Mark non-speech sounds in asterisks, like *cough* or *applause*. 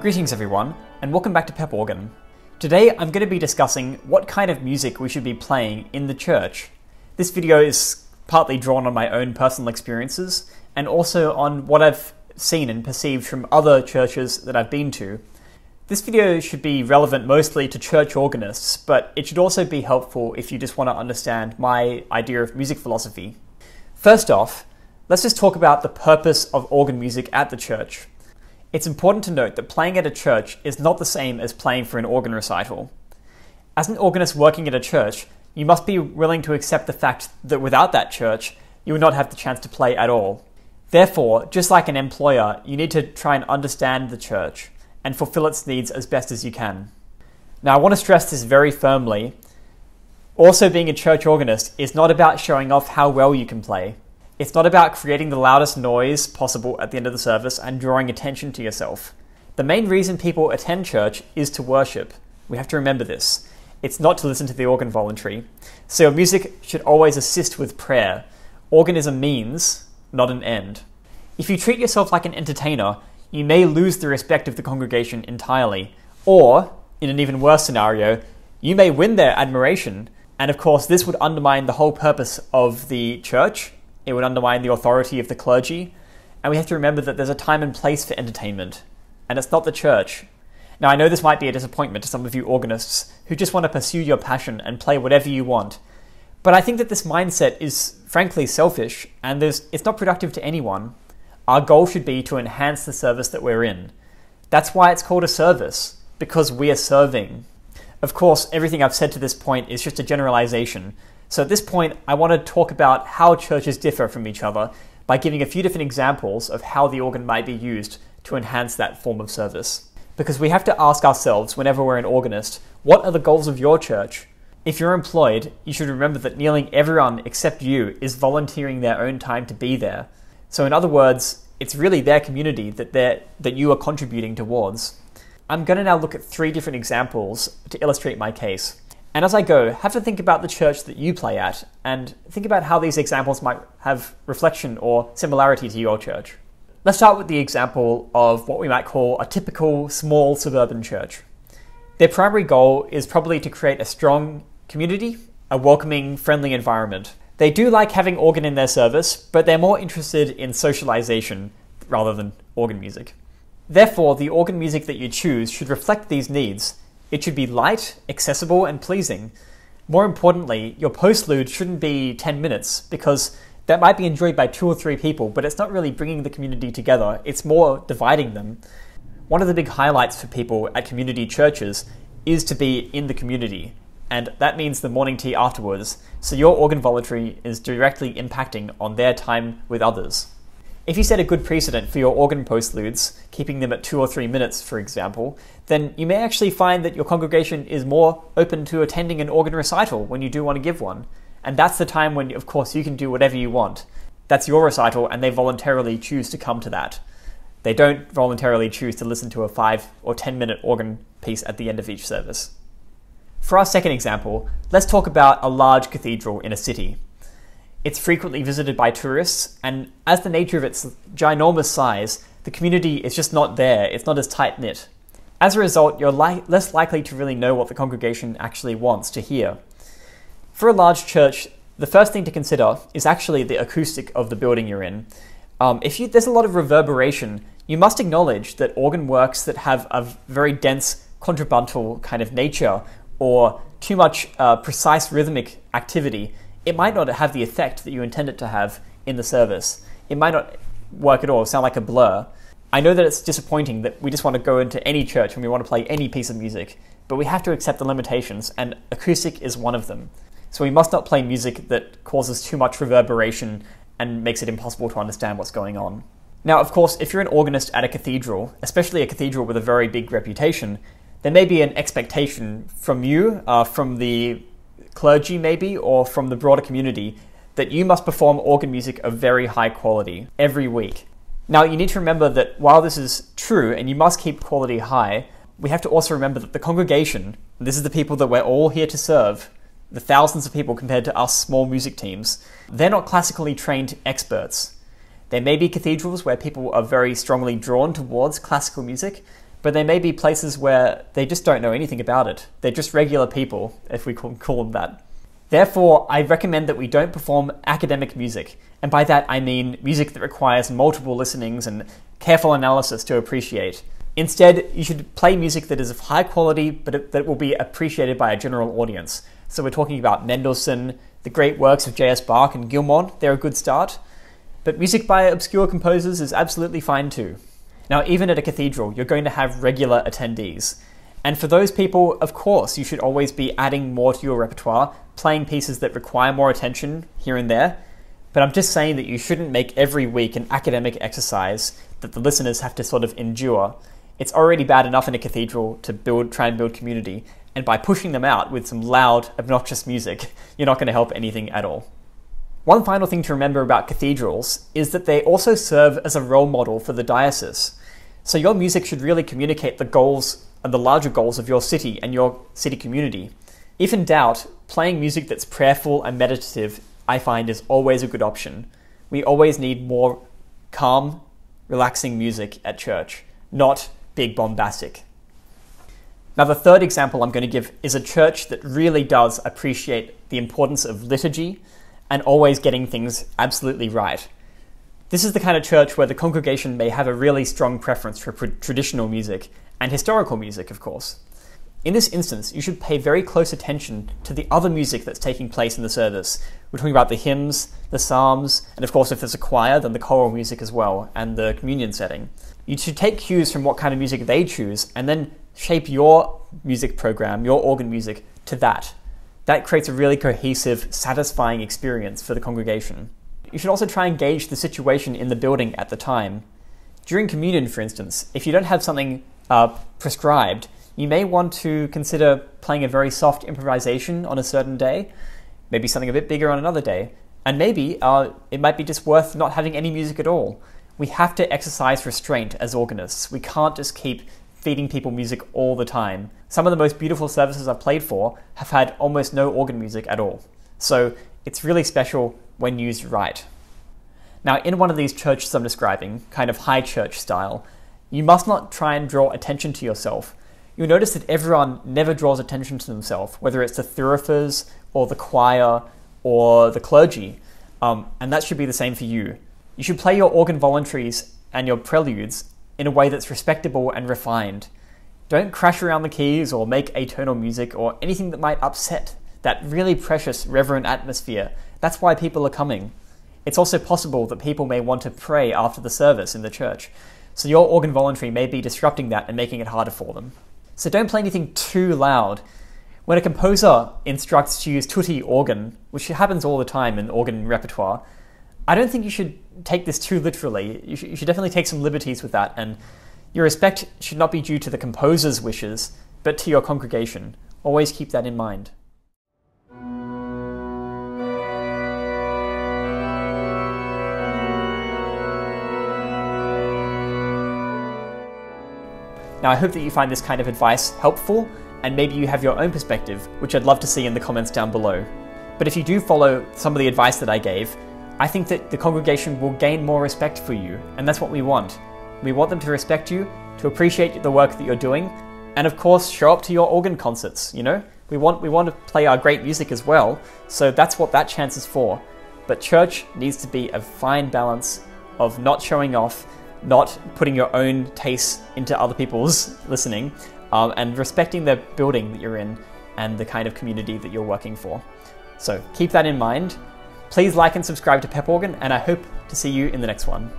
Greetings everyone, and welcome back to Pep Organ. Today I'm going to be discussing what kind of music we should be playing in the church. This video is partly drawn on my own personal experiences, and also on what I've seen and perceived from other churches that I've been to. This video should be relevant mostly to church organists, but it should also be helpful if you just want to understand my idea of music philosophy. First off, let's just talk about the purpose of organ music at the church. It's important to note that playing at a church is not the same as playing for an organ recital. As an organist working at a church, you must be willing to accept the fact that without that church, you would not have the chance to play at all. Therefore, just like an employer, you need to try and understand the church and fulfill its needs as best as you can. Now, I want to stress this very firmly. Also, being a church organist is not about showing off how well you can play. It's not about creating the loudest noise possible at the end of the service and drawing attention to yourself. The main reason people attend church is to worship. We have to remember this. It's not to listen to the organ voluntary. So your music should always assist with prayer. Organ is a means, not an end. If you treat yourself like an entertainer, you may lose the respect of the congregation entirely. Or, in an even worse scenario, you may win their admiration. And of course, this would undermine the whole purpose of the church it would undermine the authority of the clergy. And we have to remember that there's a time and place for entertainment, and it's not the church. Now, I know this might be a disappointment to some of you organists who just want to pursue your passion and play whatever you want. But I think that this mindset is frankly selfish and it's not productive to anyone. Our goal should be to enhance the service that we're in. That's why it's called a service, because we are serving. Of course, everything I've said to this point is just a generalization, so at this point, I want to talk about how churches differ from each other by giving a few different examples of how the organ might be used to enhance that form of service. Because we have to ask ourselves, whenever we're an organist, what are the goals of your church? If you're employed, you should remember that nearly everyone except you is volunteering their own time to be there. So, in other words, it's really their community that, that you are contributing towards. I'm going to now look at three different examples to illustrate my case. And as I go, have to think about the church that you play at and think about how these examples might have reflection or similarity to your church. Let's start with the example of what we might call a typical small suburban church. Their primary goal is probably to create a strong community, a welcoming, friendly environment. They do like having organ in their service, but they're more interested in socialization rather than organ music. Therefore, the organ music that you choose should reflect these needs it should be light, accessible, and pleasing. More importantly, your postlude shouldn't be 10 minutes because that might be enjoyed by two or three people, but it's not really bringing the community together, it's more dividing them. One of the big highlights for people at community churches is to be in the community, and that means the morning tea afterwards, so your organ voluntary is directly impacting on their time with others. If you set a good precedent for your organ postludes, keeping them at two or three minutes, for example, then you may actually find that your congregation is more open to attending an organ recital when you do want to give one. And that's the time when, of course, you can do whatever you want. That's your recital, and they voluntarily choose to come to that. They don't voluntarily choose to listen to a five or ten minute organ piece at the end of each service. For our second example, let's talk about a large cathedral in a city. It's frequently visited by tourists, and as the nature of its ginormous size, the community is just not there, it's not as tight knit. As a result, you're li- less likely to really know what the congregation actually wants to hear. For a large church, the first thing to consider is actually the acoustic of the building you're in. Um, if you, there's a lot of reverberation, you must acknowledge that organ works that have a very dense contrapuntal kind of nature or too much uh, precise rhythmic activity it might not have the effect that you intend it to have in the service. It might not work at all, sound like a blur. I know that it's disappointing that we just want to go into any church and we want to play any piece of music, but we have to accept the limitations, and acoustic is one of them. So we must not play music that causes too much reverberation and makes it impossible to understand what's going on. Now, of course, if you're an organist at a cathedral, especially a cathedral with a very big reputation, there may be an expectation from you, uh, from the clergy maybe, or from the broader community, that you must perform organ music of very high quality every week. Now, you need to remember that while this is true and you must keep quality high, we have to also remember that the congregation, this is the people that we're all here to serve, the thousands of people compared to us small music teams, they're not classically trained experts. There may be cathedrals where people are very strongly drawn towards classical music, but they may be places where they just don't know anything about it. They're just regular people, if we can call them that. Therefore, I recommend that we don't perform academic music, and by that I mean music that requires multiple listenings and careful analysis to appreciate. Instead, you should play music that is of high quality but that will be appreciated by a general audience. So we're talking about Mendelssohn, the great works of J.S. Bach and Guilmant, they're a good start. But music by obscure composers is absolutely fine too. Now, even at a cathedral, you're going to have regular attendees. And for those people, of course, you should always be adding more to your repertoire, playing pieces that require more attention here and there. But I'm just saying that you shouldn't make every week an academic exercise that the listeners have to sort of endure. It's already bad enough in a cathedral to build, try and build community, and by pushing them out with some loud, obnoxious music, *laughs* you're not going to help anything at all. One final thing to remember about cathedrals is that they also serve as a role model for the diocese. So your music should really communicate the goals and the larger goals of your city and your city community. If in doubt, playing music that's prayerful and meditative, I find, is always a good option. We always need more calm, relaxing music at church, not big bombastic. Now, the third example I'm going to give is a church that really does appreciate the importance of liturgy and always getting things absolutely right. This is the kind of church where the congregation may have a really strong preference for traditional music and historical music, of course. In this instance, you should pay very close attention to the other music that's taking place in the service. We're talking about the hymns, the psalms, and of course, if there's a choir, then the choral music as well, and the communion setting. You should take cues from what kind of music they choose and then shape your music program, your organ music, to that. That creates a really cohesive, satisfying experience for the congregation. You should also try and gauge the situation in the building at the time. During communion, for instance, if you don't have something uh, prescribed, you may want to consider playing a very soft improvisation on a certain day, maybe something a bit bigger on another day, and maybe uh, it might be just worth not having any music at all. We have to exercise restraint as organists. We can't just keep feeding people music all the time. Some of the most beautiful services I've played for have had almost no organ music at all. So it's really special when used right. Now, in one of these churches I'm describing, kind of high church style, you must not try and draw attention to yourself. You'll notice that everyone never draws attention to themselves, whether it's the thurifers or the choir or the clergy, um, and that should be the same for you. You should play your organ voluntaries and your preludes in a way that's respectable and refined. Don't crash around the keys or make atonal music or anything that might upset that really precious reverent atmosphere that's why people are coming. It's also possible that people may want to pray after the service in the church, so your organ voluntary may be disrupting that and making it harder for them. So don't play anything too loud. When a composer instructs to use tutti organ, which happens all the time in organ repertoire, I don't think you should take this too literally. You should, you should definitely take some liberties with that, and your respect should not be due to the composer's wishes, but to your congregation. Always keep that in mind. Now, I hope that you find this kind of advice helpful, and maybe you have your own perspective, which I'd love to see in the comments down below. But if you do follow some of the advice that I gave, I think that the congregation will gain more respect for you, and that's what we want. We want them to respect you, to appreciate the work that you're doing, and of course, show up to your organ concerts, you know? We want, we want to play our great music as well, so that's what that chance is for. But church needs to be a fine balance of not showing off not putting your own tastes into other people's *laughs* listening, um, and respecting the building that you're in and the kind of community that you're working for. So keep that in mind. Please like and subscribe to Pep Organ, and I hope to see you in the next one.